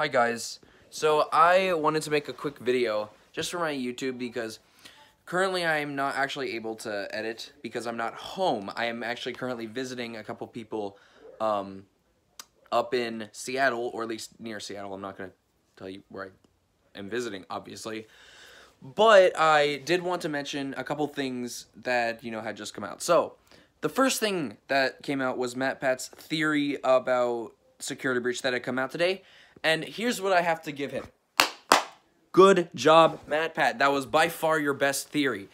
Hi guys. So I wanted to make a quick video just for my YouTube because currently I am not actually able to edit because I'm not home. I am actually currently visiting a couple people um, up in Seattle or at least near Seattle. I'm not going to tell you where I am visiting obviously. But I did want to mention a couple things that, you know, had just come out. So, the first thing that came out was MatPat's theory about security breach that had come out today. And here's what I have to give him. Good job, MatPat. That was by far your best theory.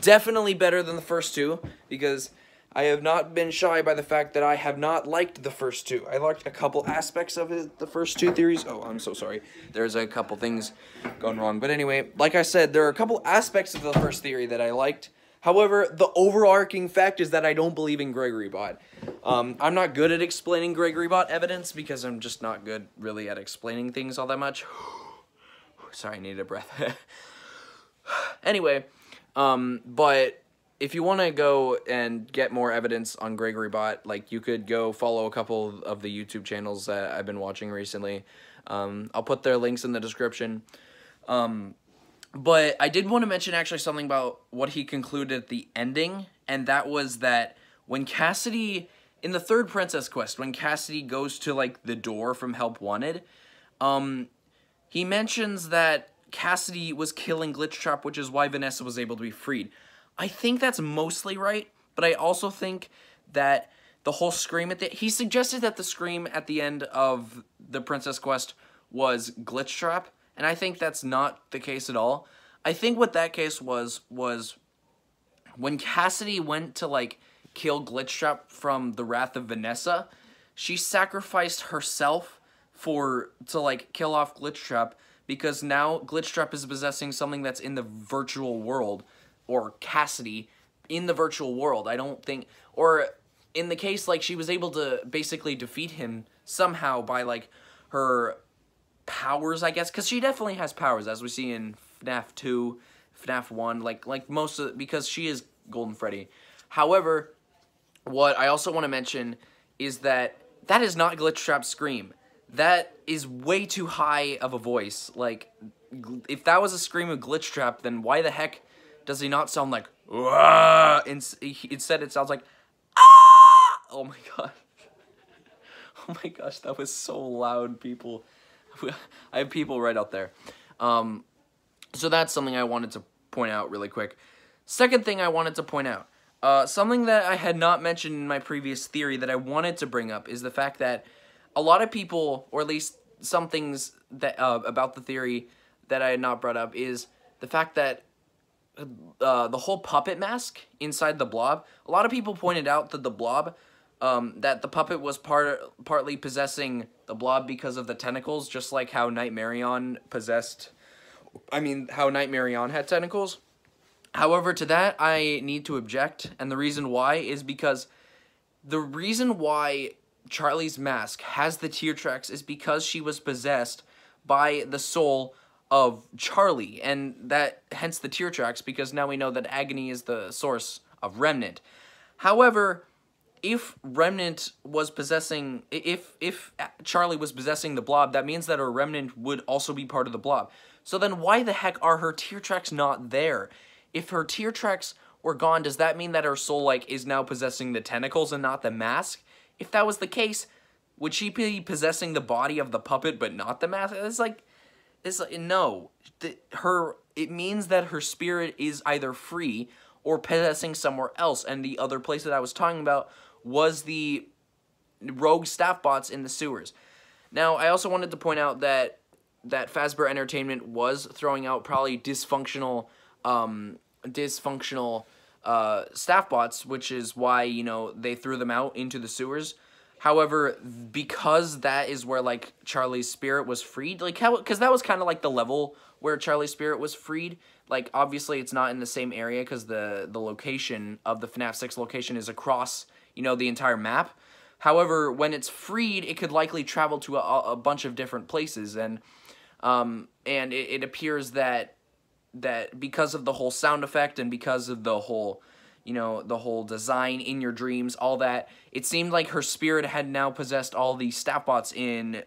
Definitely better than the first two, because I have not been shy by the fact that I have not liked the first two. I liked a couple aspects of it, the first two theories. Oh, I'm so sorry. There's a couple things going wrong. But anyway, like I said, there are a couple aspects of the first theory that I liked. However, the overarching fact is that I don't believe in Gregory Bot. Um, I'm not good at explaining Gregory Bot evidence because I'm just not good really at explaining things all that much. Sorry, I needed a breath. anyway, um, but if you want to go and get more evidence on Gregory Bot, like you could go follow a couple of the YouTube channels that I've been watching recently. Um, I'll put their links in the description. Um, but I did want to mention actually something about what he concluded at the ending, and that was that when Cassidy in the third Princess quest, when Cassidy goes to like the door from Help Wanted, um, he mentions that Cassidy was killing Glitchtrap, which is why Vanessa was able to be freed. I think that's mostly right, but I also think that the whole scream at the he suggested that the scream at the end of the Princess quest was Glitchtrap and I think that's not the case at all. I think what that case was was when Cassidy went to like kill Glitchtrap from the Wrath of Vanessa, she sacrificed herself for to like kill off Glitchtrap because now Glitchtrap is possessing something that's in the virtual world or Cassidy in the virtual world. I don't think or in the case like she was able to basically defeat him somehow by like her powers, I guess, because she definitely has powers, as we see in FNAF 2, FNAF 1, like like most of because she is Golden Freddy. However, what I also want to mention is that that is not Glitchtrap's scream. That is way too high of a voice. Like, if that was a scream of Glitchtrap, then why the heck does he not sound like! Instead, it sounds like ah! Oh my god. Oh my gosh, that was so loud, people. I have people right out there. Um, so that's something I wanted to point out really quick. Second thing I wanted to point out, uh, something that I had not mentioned in my previous theory that I wanted to bring up is the fact that a lot of people, or at least some things that uh, about the theory that I had not brought up, is the fact that uh, the whole puppet mask inside the blob. A lot of people pointed out that the blob um, that the puppet was part partly possessing the blob because of the tentacles, just like how Nightmarion possessed. I mean, how Nightmarion had tentacles. However, to that I need to object, and the reason why is because the reason why Charlie's mask has the tear tracks is because she was possessed by the soul of Charlie, and that hence the tear tracks because now we know that agony is the source of remnant. However, if Remnant was possessing, if if Charlie was possessing the Blob, that means that her Remnant would also be part of the Blob. So then why the heck are her tear tracks not there? If her tear tracks were gone, does that mean that her soul like is now possessing the tentacles and not the mask? If that was the case, would she be possessing the body of the puppet but not the mask? It's like, it's like no. The, her it means that her spirit is either free or possessing somewhere else. And the other place that I was talking about was the rogue staff bots in the sewers. Now, I also wanted to point out that that Fazbear Entertainment was throwing out probably dysfunctional, um, dysfunctional uh, staff bots, which is why you know they threw them out into the sewers. However, because that is where like Charlie's spirit was freed, like how because that was kind of like the level where Charlie's spirit was freed. Like obviously, it's not in the same area because the the location of the FNAF six location is across you know, the entire map. However, when it's freed, it could likely travel to a, a bunch of different places, and um, and it, it appears that that because of the whole sound effect and because of the whole you know, the whole design in your dreams, all that. It seemed like her spirit had now possessed all the staff bots in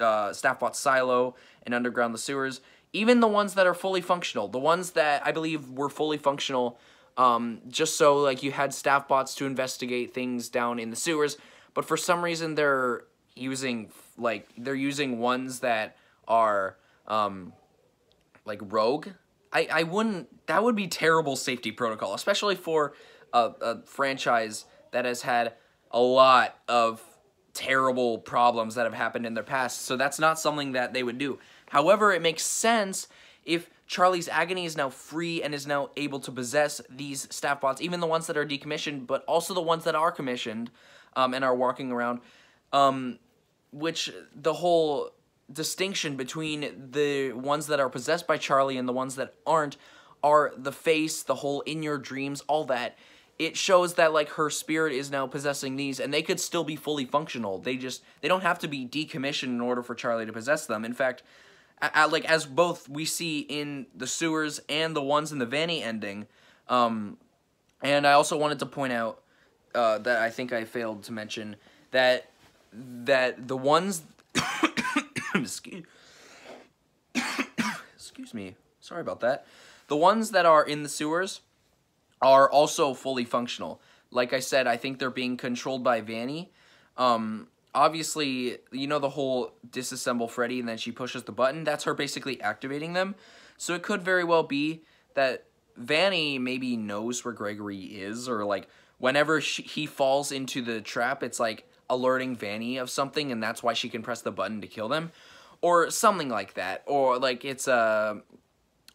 uh, Staffbot Silo and Underground the Sewers, even the ones that are fully functional, the ones that I believe were fully functional, um, just so like you had staff bots to investigate things down in the sewers, but for some reason they're using like they're using ones that are um, like rogue. I I wouldn't that would be terrible safety protocol, especially for a, a franchise that has had a lot of terrible problems that have happened in their past. So that's not something that they would do. However, it makes sense if Charlie's Agony is now free and is now able to possess these staff bots, even the ones that are decommissioned, but also the ones that are commissioned um, and are walking around. Um, which the whole distinction between the ones that are possessed by Charlie and the ones that aren't are the face, the whole in your dreams, all that. It shows that like her spirit is now possessing these and they could still be fully functional. They just they don't have to be decommissioned in order for charlie to possess them. In fact like as both we see in the sewers and the ones in the vanny ending um and i also wanted to point out uh, that i think i failed to mention that that the ones excuse, excuse me sorry about that the ones that are in the sewers are also fully functional. Like I said, I think they're being controlled by Vanny. Um, obviously, you know the whole disassemble Freddy and then she pushes the button? That's her basically activating them. So it could very well be that Vanny maybe knows where Gregory is or like whenever she, he falls into the trap, it's like alerting Vanny of something and that's why she can press the button to kill them or something like that. Or like it's a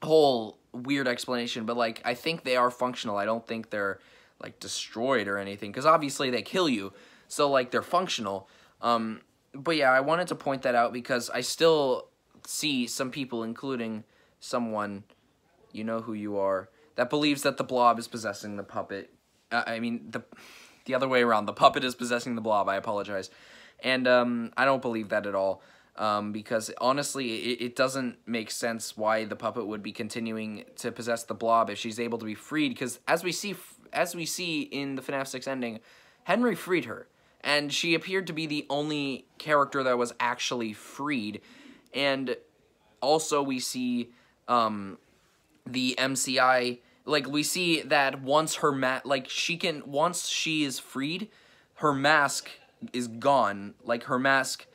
whole weird explanation, but like I think they are functional. I don't think they're like destroyed or anything because obviously they kill you, so like they're functional. Um, but yeah, I wanted to point that out because I still see some people, including someone, you know who you are, that believes that the blob is possessing the puppet. Uh, I mean the the other way around. The puppet is possessing the blob. I apologize, and um, I don't believe that at all um, because honestly, it, it, doesn't make sense why the puppet would be continuing to possess the blob if she's able to be freed. Because as we see, as we see in the FNAF 6 ending, Henry freed her, and she appeared to be the only character that was actually freed. And also, we see um, the MCI. Like we see that once her mat, like she can, once she is freed, her mask is gone. Like her mask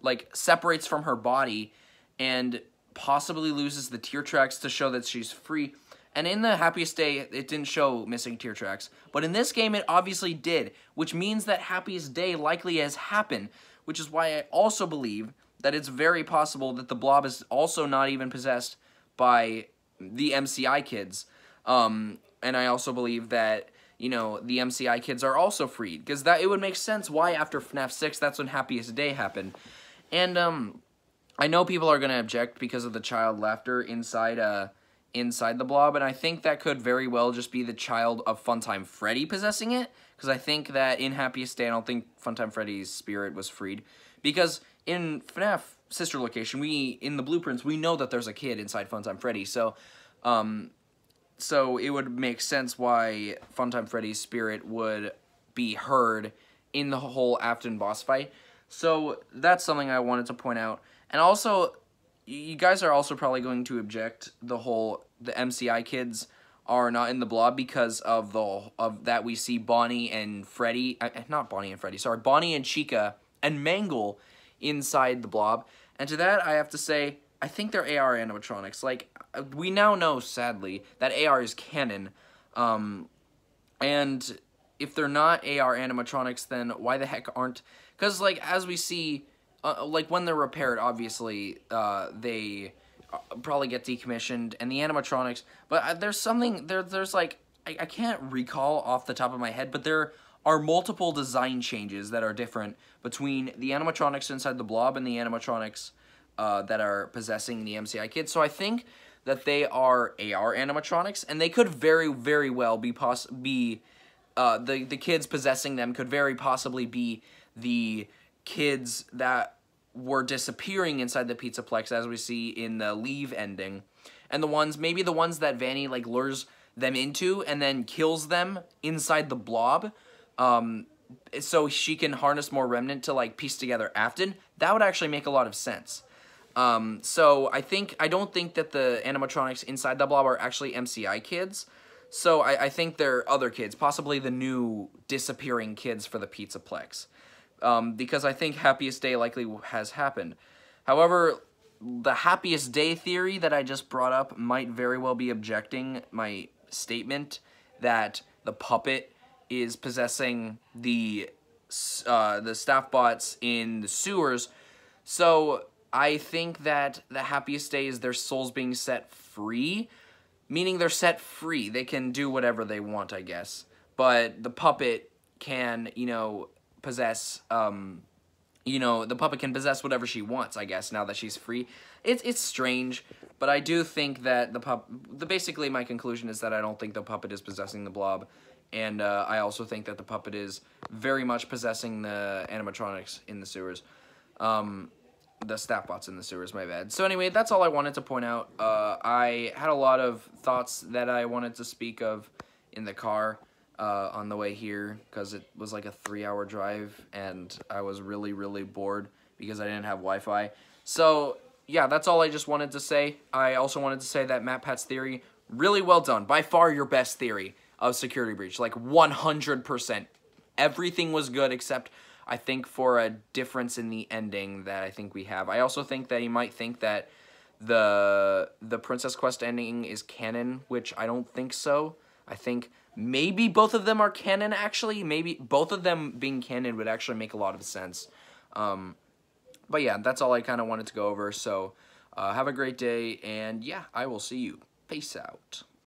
like separates from her body and possibly loses the tear tracks to show that she's free. And in the Happiest Day, it didn't show missing tear tracks. But in this game, it obviously did, which means that Happiest Day likely has happened, which is why I also believe that it's very possible that the blob is also not even possessed by the MCI kids. Um, and I also believe that, you know, the MCI kids are also freed, because that it would make sense why after FNAF 6, that's when Happiest Day happened. And um, I know people are gonna object because of the child laughter inside uh inside the blob, and I think that could very well just be the child of Funtime Freddy possessing it. Because I think that in Happiest Day, I don't think Funtime Freddy's spirit was freed. Because in FNAF Sister Location, we in the blueprints we know that there's a kid inside Funtime Freddy, so um, so it would make sense why Funtime Freddy's spirit would be heard in the whole Afton boss fight. So that's something I wanted to point out. And also, you guys are also probably going to object the whole the MCI kids are not in the blob because of the of that we see Bonnie and Freddy, uh, not Bonnie and Freddy, sorry, Bonnie and Chica and Mangle inside the blob. And to that, I have to say, I think they're AR animatronics. Like we now know, sadly, that AR is canon. Um, and if they're not AR animatronics, then why the heck aren't because, like, as we see, uh, like, when they're repaired, obviously, uh, they uh, probably get decommissioned, and the animatronics, but uh, there's something, there, there's, like, I, I can't recall off the top of my head, but there are multiple design changes that are different between the animatronics inside the blob and the animatronics uh, that are possessing the MCI kids. So I think that they are AR animatronics, and they could very, very well be poss be uh, the the kids possessing them could very possibly be the kids that were disappearing inside the Pizzaplex as we see in the Leave ending. And the ones, maybe the ones that Vanny like lures them into and then kills them inside the blob. Um, so she can harness more remnant to like piece together Afton, that would actually make a lot of sense. Um, so I think I don't think that the animatronics inside the blob are actually MCI kids. So I, I think they're other kids, possibly the new disappearing kids for the Pizzaplex. Um, because I think Happiest Day likely has happened. However, the Happiest Day theory that I just brought up might very well be objecting my statement that the puppet is possessing the uh, the staff bots in the sewers. So I think that the happiest day is their souls being set free, meaning they're set free. They can do whatever they want, I guess. But the puppet can, you know, possess, um, you know, the puppet can possess whatever she wants, I guess, now that she's free. It's, it's strange, but I do think that the pup, the, basically my conclusion is that I don't think the puppet is possessing the blob. And uh, I also think that the puppet is very much possessing the animatronics in the sewers. Um, the staff bots in the sewers, my bad. So anyway, that's all I wanted to point out. Uh, I had a lot of thoughts that I wanted to speak of in the car uh, on the way here because it was like a three-hour drive and I was really, really bored because I didn't have Wi-Fi. So yeah, that's all I just wanted to say. I also wanted to say that MatPat's theory, really well done. By far your best theory of security breach, like 100%. Everything was good except I think for a difference in the ending that I think we have. I also think that you might think that the the Princess Quest ending is canon, which I don't think so. I think maybe both of them are canon actually. Maybe both of them being canon would actually make a lot of sense. Um, but yeah, that's all I kind of wanted to go over. So uh, have a great day, and yeah, I will see you. Peace out.